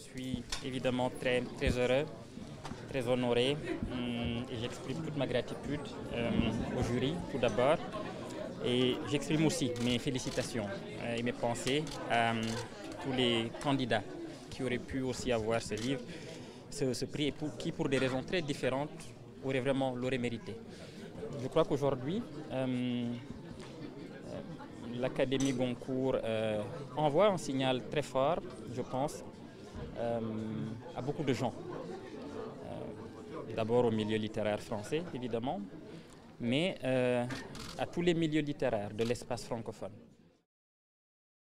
suis évidemment très, très heureux, très honoré hum, et j'exprime toute ma gratitude euh, au jury tout d'abord. Et j'exprime aussi mes félicitations euh, et mes pensées à hum, tous les candidats qui auraient pu aussi avoir ce livre, ce, prix, et qui pour des raisons très différentes auraient vraiment l'auraient mérité. Je crois qu'aujourd'hui, hum, l'Académie Goncourt euh, envoie un signal très fort, je pense, euh, à beaucoup de gens. Euh, d'abord au milieu littéraire français, évidemment, mais à tous les milieux littéraires de l'espace francophone.